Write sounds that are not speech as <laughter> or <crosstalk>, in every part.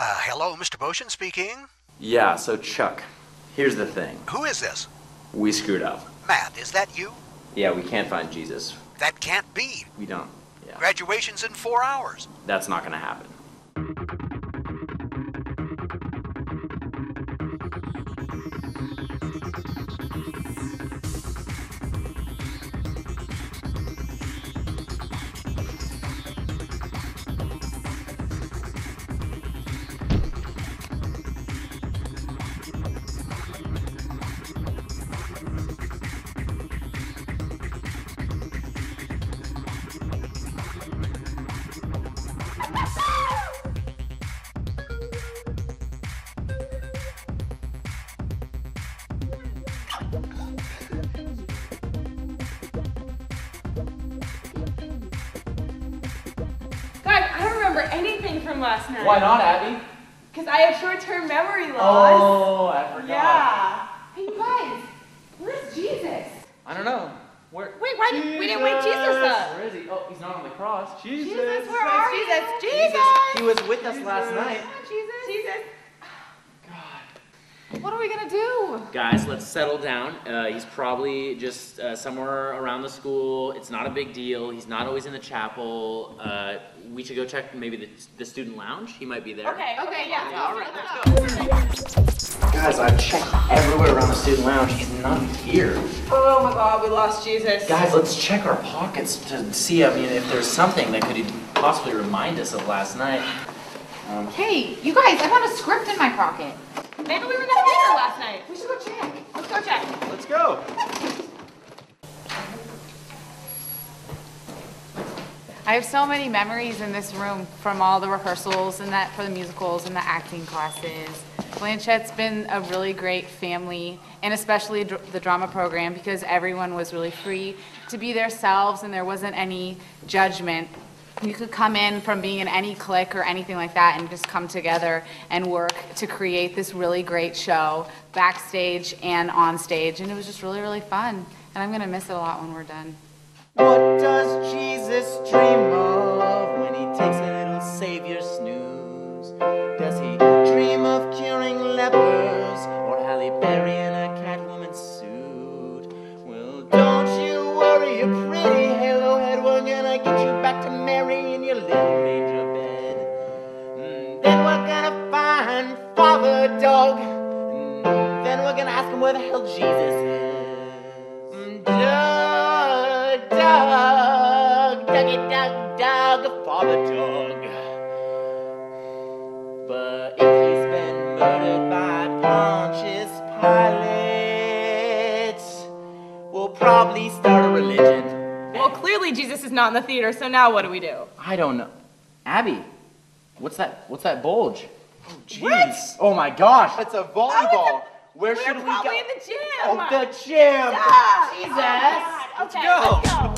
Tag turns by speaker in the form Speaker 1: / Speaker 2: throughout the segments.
Speaker 1: Uh, hello, Mr. Boshin speaking.
Speaker 2: Yeah, so Chuck, here's the thing.
Speaker 1: Who is this?
Speaker 2: We screwed up.
Speaker 1: Matt, is that you?
Speaker 2: Yeah, we can't find Jesus.
Speaker 1: That can't be.
Speaker 2: We don't. Yeah.
Speaker 1: Graduation's in four hours.
Speaker 2: That's not gonna happen.
Speaker 3: Anything from last night.
Speaker 2: Why not, Abby?
Speaker 3: Because I have short-term memory loss.
Speaker 2: Oh, I forgot.
Speaker 3: Yeah. Hey, you guys, where's Jesus?
Speaker 2: I don't know. Where?
Speaker 3: Wait, why did we didn't wake Jesus up?
Speaker 2: Where is he? Oh, he's not on the cross.
Speaker 3: Jesus, where are
Speaker 4: Jesus,
Speaker 3: you?
Speaker 4: Jesus.
Speaker 2: He was with us last night.
Speaker 3: Jesus. Jesus. What are we gonna do?
Speaker 5: Guys, let's settle down. Uh, he's probably just uh, somewhere around the school. It's not a big deal. He's not always in the chapel. Uh, we should go check maybe the, the student lounge. He might be there.
Speaker 3: Okay, okay, yeah.
Speaker 5: Yeah, all right,
Speaker 3: let's go.
Speaker 2: Guys, I've checked everywhere around the student lounge. He's not here.
Speaker 4: Oh my god, we lost Jesus.
Speaker 2: Guys, let's check our pockets to see, I mean, if there's something that could possibly remind us of last night. Um,
Speaker 6: Hey, you guys, I found a script in my pocket.
Speaker 3: Maybe we were in the theater last night.
Speaker 6: We should go check.
Speaker 3: Let's go check.
Speaker 2: let's go.
Speaker 6: I have so many memories in this room from all the rehearsals and that for the musicals and the acting classes. Blanchet's been a really great family, and especially dr- the drama program because everyone was really free to be themselves and there wasn't any judgment. You could come in from being in any clique or anything like that and just come together and work to create this really great show backstage and on stage, and it was just really, really fun. And I'm gonna miss it a lot when we're done.
Speaker 7: What does Jesus dream of when he takes a get you back to Mary in your little manger bed. Mm, Then we're gonna find Father Doug. Mm, Then we're gonna ask him where the hell Jesus is. Mm, Doug, Doug, Dougie, Doug, Doug, Father Doug. But if he's been murdered by Pontius Pilate, we'll probably start
Speaker 3: clearly Jesus is not in the theater, so now what do we do?
Speaker 2: I don't know. Abby, what's that? What's that bulge?
Speaker 3: What?
Speaker 2: Oh my gosh!
Speaker 7: It's a volleyball. Where
Speaker 3: We're
Speaker 7: should we
Speaker 3: probably
Speaker 7: go?
Speaker 3: in the gym.
Speaker 7: Oh, the gym.
Speaker 3: Ah,
Speaker 7: Jesus.
Speaker 3: oh my God. Okay,
Speaker 7: go.
Speaker 3: let's go.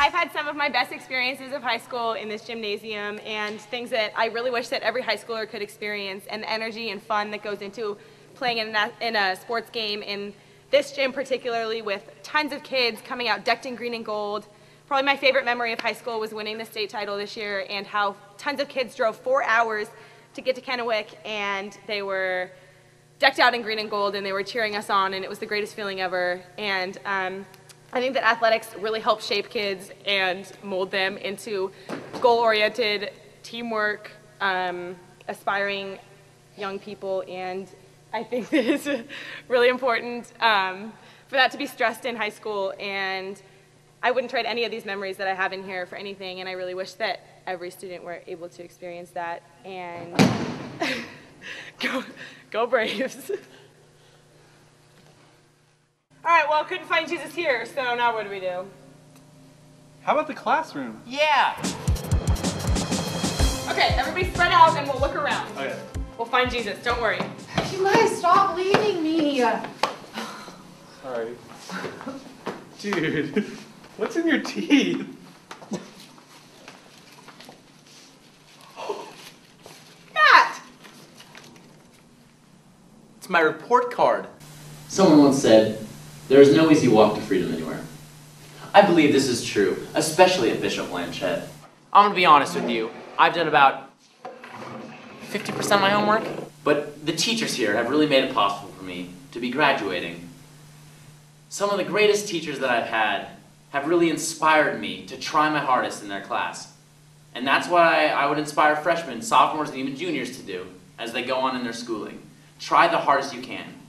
Speaker 3: I've had some of my best experiences of high school in this gymnasium and things that I really wish that every high schooler could experience and the energy and fun that goes into playing in a, in a sports game in this gym particularly with tons of kids coming out decked in green and gold. Probably my favorite memory of high school was winning the state title this year and how tons of kids drove four hours to get to Kennewick and they were decked out in green and gold and they were cheering us on and it was the greatest feeling ever and um, i think that athletics really help shape kids and mold them into goal-oriented teamwork um, aspiring young people and i think <laughs> that it's really important um, for that to be stressed in high school and i wouldn't trade any of these memories that i have in here for anything and i really wish that every student were able to experience that and <laughs> go, go Braves. <laughs> All right, well, couldn't find Jesus here, so now what do we do?
Speaker 8: How about the classroom?
Speaker 7: Yeah.
Speaker 3: Okay, everybody spread out and we'll look around.
Speaker 8: Okay.
Speaker 3: We'll find Jesus, don't worry.
Speaker 6: You guys, stop leaving me.
Speaker 8: Sorry. Dude, <laughs> what's in your teeth? <gasps>
Speaker 3: Matt!
Speaker 2: It's my report card. Someone once said,
Speaker 7: There is no easy walk to freedom anywhere. I believe this is true, especially at Bishop Blanchet. I'm gonna be honest with you. I've done about 50% of my homework, but the teachers here have really made it possible for me to be graduating. Some of the greatest teachers that I've had have really inspired me to try my hardest in their class. And that's what I, I would inspire freshmen, sophomores, and even juniors to do as they go on in their schooling. Try the hardest you can.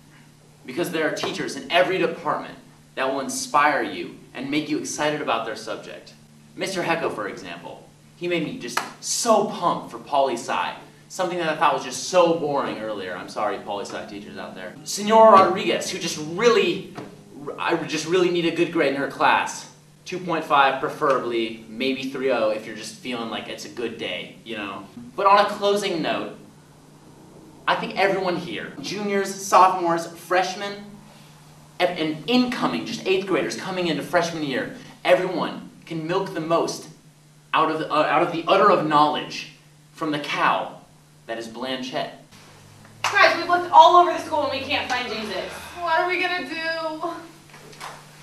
Speaker 7: Because there are teachers in every department that will inspire you and make you excited about their subject. Mr. Hecko, for example, he made me just so pumped for poli sci, something that I thought was just so boring earlier. I'm sorry, poli sci teachers out there. Senora Rodriguez, who just really, I just really need a good grade in her class. 2.5 preferably, maybe 3.0 if you're just feeling like it's a good day, you know. But on a closing note, I think everyone here, juniors, sophomores, freshmen, and- and incoming, just eighth graders coming into freshman year, everyone can milk the most out of the, uh, out of the udder of knowledge from the cow that is Blanchet.
Speaker 3: Guys, we've looked all over the school and we can't find Jesus.
Speaker 6: What are we gonna do?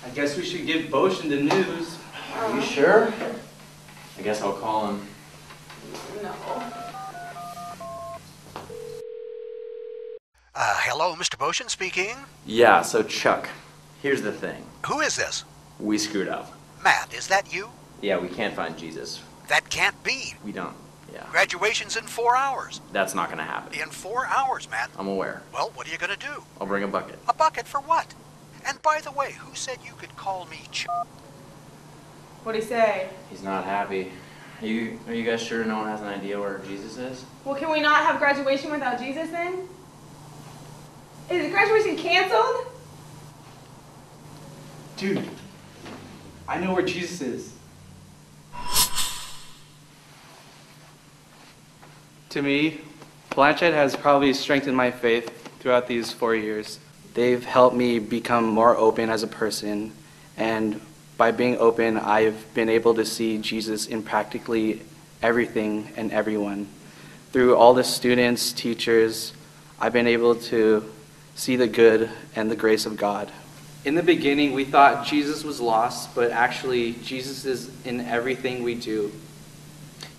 Speaker 8: I guess we should give Boshin the news.
Speaker 7: Are you sure? I guess I'll call him.
Speaker 3: No.
Speaker 1: Uh, hello, Mr. Boshin speaking.
Speaker 7: Yeah, so Chuck, here's the thing.
Speaker 1: Who is this?
Speaker 7: We screwed up.
Speaker 1: Matt, is that you?
Speaker 7: Yeah, we can't find Jesus.
Speaker 1: That can't be.
Speaker 7: We don't. Yeah,
Speaker 1: Graduation's in four hours.
Speaker 7: that's not gonna happen.
Speaker 1: In four hours, Matt.
Speaker 7: I'm aware.
Speaker 1: Well, what are you gonna do?
Speaker 7: I'll bring a bucket.
Speaker 1: A bucket for what? And by the way, who said you could call me Ch?
Speaker 3: What'd he say?
Speaker 7: He's not happy. Are you, are you guys sure no one has an idea where Jesus is?
Speaker 3: Well, can we not have graduation without Jesus then? Is the graduation canceled?
Speaker 8: Dude, I know where Jesus is. To me, Blanchet has probably strengthened my faith throughout these four years. They've helped me become more open as a person, and by being open, I've been able to see Jesus in practically everything and everyone. Through all the students, teachers, I've been able to see the good and the grace of God. In the beginning, we thought Jesus was lost, but actually, Jesus is in everything we do.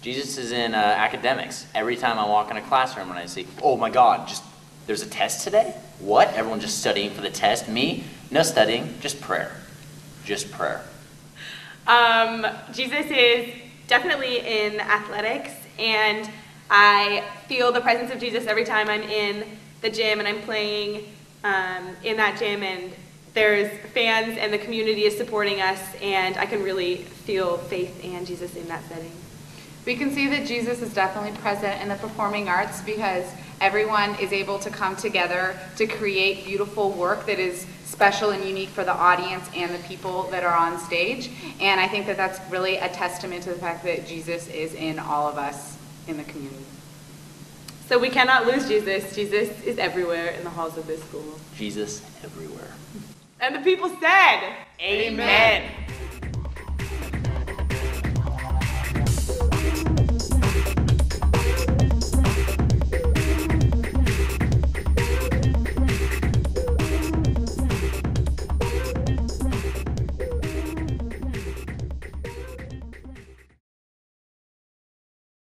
Speaker 7: Jesus is in uh, academics. Every time I walk in a classroom and I see, oh my God, just there's a test today? What? Everyone just studying for the test? Me? No studying, just prayer. Just prayer.
Speaker 3: Um, Jesus is definitely in athletics, and I feel the presence of Jesus every time I'm in the gym and I'm playing um, in that gym, and there's fans and the community is supporting us, and I can really feel faith and Jesus in that setting.
Speaker 6: We can see that Jesus is definitely present in the performing arts because everyone is able to come together to create beautiful work that is special and unique for the audience and the people that are on stage. And I think that that's really a testament to the fact that Jesus is in all of us in the community.
Speaker 3: So we cannot lose Jesus. Jesus is everywhere in the halls of this school.
Speaker 7: Jesus everywhere.
Speaker 3: And the people said, Amen.